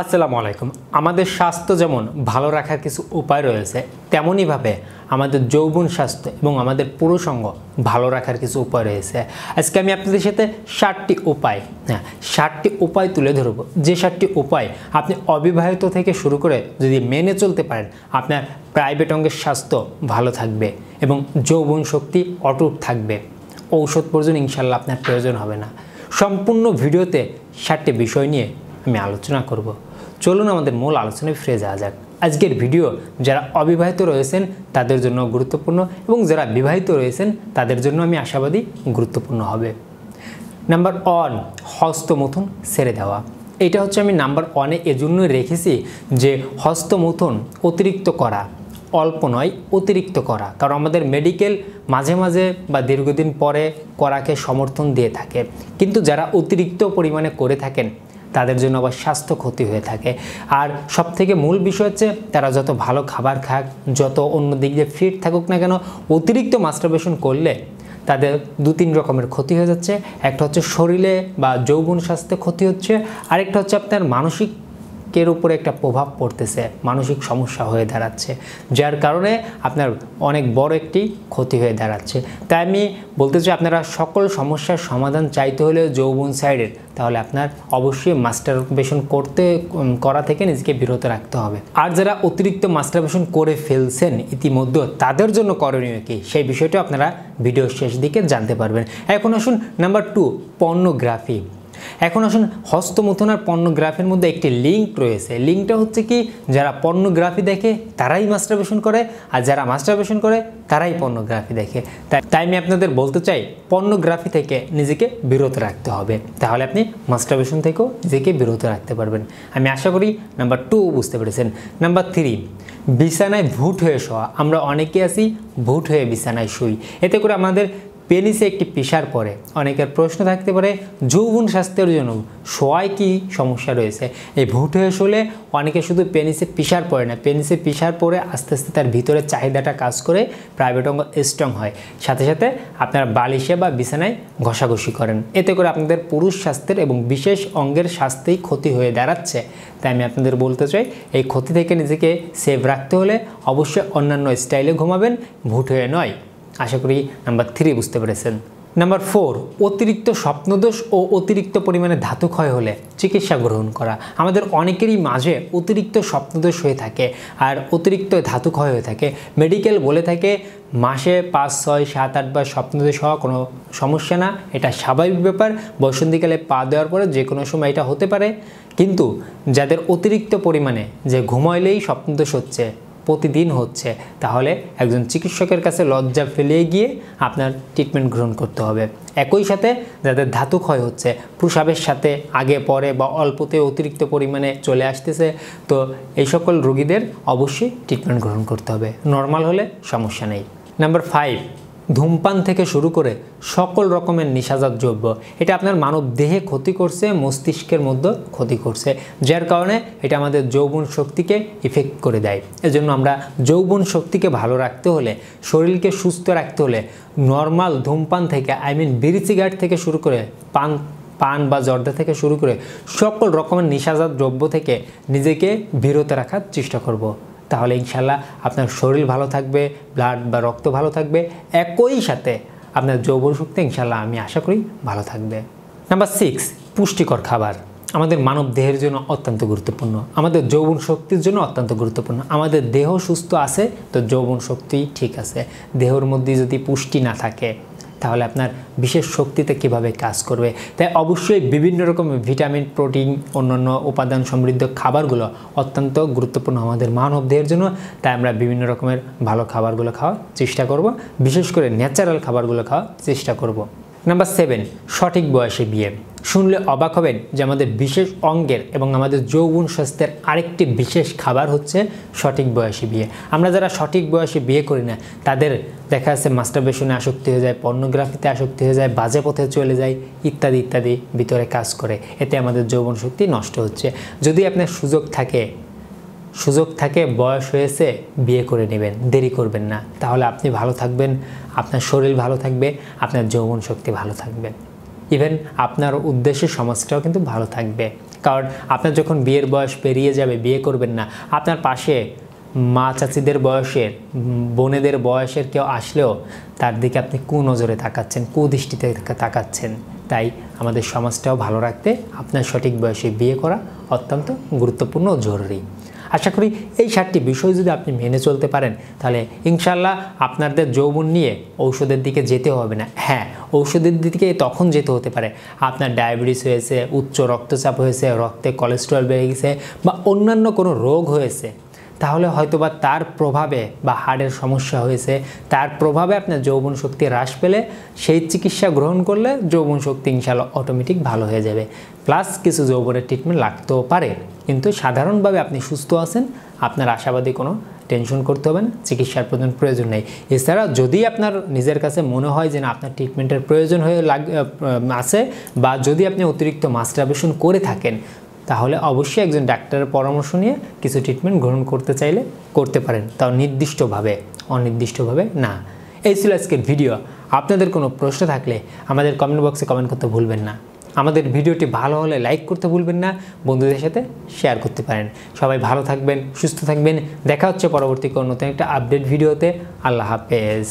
আসসালামু আলাইকুম। আমাদের স্বাস্থ্য যেমন ভালো রাখার কিছু উপায় রয়েছে, তেমনইভাবে আমাদের যৌবন স্বাস্থ্য এবং আমাদের পুরুষঙ্গ ভালো রাখার কিছু উপায় রয়েছে। আজকে আমি আপনাদের সাথে ষাটটি উপায় হ্যাঁ ষাটটি উপায় তুলে ধরব। যে ষাটটি উপায় আপনি অবিবাহিত থেকে শুরু করে যদি মেনে চলতে পারেন, আপনার প্রাইভেট অঙ্গের স্বাস্থ্য ভালো থাকবে এবং যৌবন শক্তি অটুট থাকবে। ঔষধ পর্যন্ত ইনশাল্লাহ আপনার প্রয়োজন হবে না। সম্পূর্ণ ভিডিওতে ষাটটি বিষয় নিয়ে আমি আলোচনা করব। চলুন আমাদের মূল আলোচনায় ফিরে যাওয়া যাক। আজকের ভিডিও যারা অবিবাহিত রয়েছেন, তাদের জন্য গুরুত্বপূর্ণ এবং যারা বিবাহিত রয়েছেন, তাদের জন্য আমি আশাবাদী গুরুত্বপূর্ণ হবে। নাম্বার ওয়ান, হস্তমথন ছেড়ে দেওয়া। এটা হচ্ছে আমি নাম্বার ওয়ানে এজন্য রেখেছি যে হস্তমথন অতিরিক্ত করা, অল্প নয়, অতিরিক্ত করা। কারণ আমাদের মেডিকেল মাঝে মাঝে বা দীর্ঘদিন পরে করাকে সমর্থন দিয়ে থাকে। কিন্তু যারা অতিরিক্ত পরিমাণে করে থাকেন তাদের জন্য আবার স্বাস্থ্য ক্ষতি হয়ে থাকে। আর সব থেকে মূল বিষয় হচ্ছে তারা যত ভালো খাবার খাক, যত অন্য দিক দিয়ে ফিট থাকুক না কেন, অতিরিক্ত মাস্টারবেশন করলে তাদের দু তিন রকমের ক্ষতি হয়ে যাচ্ছে। একটা হচ্ছে শরীরে বা যৌবন স্বাস্থ্যে ক্ষতি হচ্ছে। আরেকটা হচ্ছে আপনার মানসিক কের উপরে একটা প্রভাব পড়তেছে, মানসিক সমস্যা হয়ে দাঁড়াচ্ছে, যার কারণে আপনার অনেক বড় একটি ক্ষতি হয়ে দাঁড়াচ্ছে। তাই আমি বলতে চাই, আপনারা সকল সমস্যার সমাধান চাইতে হলে যৌবন সাইডের, তাহলে আপনার অবশ্যই মাস্টারবেশন করতে করা থেকে নিজেকে বিরত রাখতে হবে। আর যারা অতিরিক্ত মাস্টারবেশন করে ফেলছেন ইতিমধ্যে, তাদের জন্য করণীয় কি? সেই বিষয়টা আপনারা ভিডিওর শেষ দিকে জানতে পারবেন। এখন আসুন, নাম্বার টু পর্নোগ্রাফি এখন আসুন হস্তমথন আর পর্নোগ্রাফির মধ্যে একটি লিঙ্ক রয়েছে। লিঙ্কটা হচ্ছে কি, যারা পর্নোগ্রাফি দেখে তারাই মাস্টারবেশন করে, আর যারা মাস্টারবেশন করে তারাই পর্নোগ্রাফি দেখে। তাই তাই আমি আপনাদের বলতে চাই, পর্নোগ্রাফি থেকে নিজেকে বিরত রাখতে হবে। তাহলে আপনি মাস্টারবেশন থেকেও নিজেকে বিরত রাখতে পারবেন। আমি আশা করি নাম্বার টু বুঝতে পেরেছেন। নাম্বার থ্রি, বিছানায় ভুট হয়ে শোয়া। আমরা অনেকে আছি ভুট হয়ে বিছানায় শুই। এতে করে আমাদের পেনিসে একটি পিসার পরে। অনেকের প্রশ্ন থাকতে পারে, যৌবন স্বাস্থ্যের জন্য শোয়ায় কি সমস্যা রয়েছে? এই ভুট হয়ে শুলে অনেকে শুধু পেনিসে পিসার পড়ে না পেনিসে পিসার পরে আস্তে আস্তে তার ভিতরে চাহিদাটা কাজ করে প্রাইভেট অঙ্গ স্ট্রং হয়। সাথে সাথে আপনারা বালিশে বা বিছানায় ঘষাঘষি করেন। এতে করে আপনাদের পুরুষ স্বাস্থ্যের এবং বিশেষ অঙ্গের স্বাস্থ্যেই ক্ষতি হয়ে দাঁড়াচ্ছে। তাই আমি আপনাদের বলতে চাই, এই ক্ষতি থেকে নিজেকে সেভ রাখতে হলে অবশ্যই অন্যান্য স্টাইলে ঘুমাবেন, ভুট হয়ে নয়। আশা করি নাম্বার থ্রি বুঝতে পেরেছেন। নাম্বার ফোর অতিরিক্ত স্বপ্নদোষ ও অতিরিক্ত পরিমাণে ধাতু ক্ষয় হলে চিকিৎসা গ্রহণ করা। আমাদের অনেকেরই মাঝে অতিরিক্ত স্বপ্নদোষ হয়ে থাকে আর অতিরিক্ত ধাতু ক্ষয় হয়ে থাকে। মেডিকেল বলে থাকে, মাসে পাঁচ, ছয়, সাত, আট আটবার স্বপ্নদোষ হওয়া কোনো সমস্যা না, এটা স্বাভাবিক ব্যাপার। বসন্তীকালে পা দেওয়ার পরে যে কোনো সময় এটা হতে পারে। কিন্তু যাদের অতিরিক্ত পরিমাণে যে ঘুমাইলেই স্বপ্নদোষ হচ্ছে প্রতিদিন হচ্ছে। তাহলে একজন চিকিৎসকের কাছে লজ্জা ফেলে গিয়ে আপনার ট্রিটমেন্ট গ্রহণ করতে হবে। একই সাথে যাদের ধাতু ক্ষয় হচ্ছে, প্রসাবের সাথে আগে, পরে বা অল্পতে অতিরিক্ত পরিমাণে চলে আসতেছে, তো এই সকল রোগীদের অবশ্যই ট্রিটমেন্ট গ্রহণ করতে হবে। নর্মাল হলে সমস্যা নেই। নাম্বার ফাইভ ধূমপান থেকে শুরু করে সকল রকমের নিশাজাত দ্রব্য। এটা আপনার মানব দেহে ক্ষতি করছে, মস্তিষ্কের মধ্যে ক্ষতি করছে। যার কারণে এটা আমাদের যৌবন শক্তিকে ইফেক্ট করে দেয়। এজন্য আমরা যৌবন শক্তিকে ভালো রাখতে হলে, শরীরকে সুস্থ রাখতে হলে নর্মাল ধূমপান থেকে আই মিন বিড়ি সিগারেট থেকে শুরু করে, পান পান বা জর্দা থেকে শুরু করে সকল রকমের নিশাজাত দ্রব্য থেকে নিজেকে বিরত রাখার চেষ্টা করব। তাহলে ইনশাল্লাহ আপনার শরীর ভালো থাকবে ব্লাড বা রক্ত ভালো থাকবে। একই সাথে আপনার যৌবন শক্তি ইনশাল্লাহ আমি আশা করি ভালো থাকবে। নাম্বার সিক্স পুষ্টিকর খাবার। আমাদের মানব দেহের জন্য অত্যন্ত গুরুত্বপূর্ণ। আমাদের যৌবন শক্তির জন্য অত্যন্ত গুরুত্বপূর্ণ। আমাদের দেহ সুস্থ আছে, তো যৌবন শক্তি ঠিক আছে। দেহের মধ্যে যদি পুষ্টি না থাকে তাহলে আপনার বিশেষ শক্তিতে কীভাবে কাজ করবে? তাই অবশ্যই বিভিন্ন রকম ভিটামিন, প্রোটিন, অন্যান্য উপাদান সমৃদ্ধ খাবারগুলো অত্যন্ত গুরুত্বপূর্ণ আমাদের মানব দেহের জন্য। তাই আমরা বিভিন্ন রকমের ভালো খাবারগুলো খাওয়ার চেষ্টা করব। বিশেষ করে ন্যাচারাল খাবারগুলো খাওয়ার চেষ্টা করব। নাম্বার সেভেন সঠিক বয়সে বিয়ে। শুনলে অবাক হবেন যে আমাদের বিশেষ অঙ্গের এবং আমাদের যৌবন স্বাস্থ্যের আরেকটি বিশেষ খাবার হচ্ছে সঠিক বয়সে বিয়ে। আমরা যারা সঠিক বয়সে বিয়ে করি না, তাদের দেখা যাচ্ছে মাস্টারবেশনে আসক্তি হয়ে যায় পর্নোগ্রাফিতে আসক্তি হয়ে যায়, বাজে পথে চলে যায়, ইত্যাদি ইত্যাদি ভিতরে কাজ করে। এতে আমাদের যৌবন শক্তি নষ্ট হচ্ছে। যদি আপনার সুযোগ থাকে সুযোগ থাকে, বয়স হয়েছে, বিয়ে করে নেবেন, দেরি করবেন না। তাহলে আপনি ভালো থাকবেন, আপনার শরীর ভালো থাকবে, আপনার যৌবন শক্তি ভালো থাকবে। ইভেন আপনার উদ্দেশ্যে সমাজটাও কিন্তু ভালো থাকবে। কারণ আপনার যখন বিয়ের বয়স পেরিয়ে যাবে, বিয়ে করবেন না, আপনার পাশে মা চাচিদের বয়সের বোনেদের বয়সের কেউ আসলেও তার দিকে আপনি কু নজরে তাকাচ্ছেন কুদৃষ্টিতে তাকাচ্ছেন। তাই আমাদের সমাজটাও ভালো রাখতে আপনার সঠিক বয়সে বিয়ে করা অত্যন্ত গুরুত্বপূর্ণ জরুরি। আশা করি এই সাতটি বিষয় যদি আপনি মেনে চলতে পারেন, তাহলে ইনশাল্লাহ আপনাদের যৌবন নিয়ে ঔষধের দিকে যেতে হবে না। হ্যাঁ ঔষধের দিকে তখন যেতে হতে পারে। আপনার ডায়াবেটিস হয়েছে, উচ্চ রক্তচাপ হয়েছে, রক্তে কোলেস্ট্রল বেড়ে গেছে বা অন্যান্য কোনো রোগ হয়েছে। তাহলে হয়তোবা তার প্রভাবে বা হাড়ের সমস্যা হয়েছে। তার প্রভাবে আপনার যৌবন শক্তি হ্রাস পেলে সেই চিকিৎসা গ্রহণ করলে যৌবন শক্তি ইনশাল্লাহ অটোমেটিক ভালো হয়ে যাবে। প্লাস কিছু যৌবনের ট্রিটমেন্ট লাগতেও পারে। কিন্তু সাধারণভাবে আপনি সুস্থ আছেন, আপনার আশাবাদী কোনো টেনশন করতে হবে না, চিকিৎসার প্রয়োজন প্রয়োজন নেই। এছাড়া যদি আপনার নিজের কাছে মনে হয় যে না, আপনার ট্রিটমেন্টের প্রয়োজন হয়ে লাগ আছে বা যদি আপনি অতিরিক্ত মাস্টারবেশন করে থাকেন তাহলে অবশ্যই একজন ডাক্তারের পরামর্শ নিয়ে কিছু ট্রিটমেন্ট গ্রহণ করতে চাইলে করতে পারেন, তাও নির্দিষ্টভাবে, অনির্দিষ্টভাবে না। এই ছিল আজকের ভিডিও আপনাদের কোনো প্রশ্ন থাকলে আমাদের কমেন্ট বক্সে কমেন্ট করতে ভুলবেন না। আমাদের ভিডিওটি ভালো হলে লাইক করতে ভুলবেন না, বন্ধুদের সাথে শেয়ার করতে পারেন। সবাই ভালো থাকবেন, সুস্থ থাকবেন। দেখা হচ্ছে পরবর্তী কোনো নতুন একটা আপডেট ভিডিওতে আল্লাহ হাফেজ।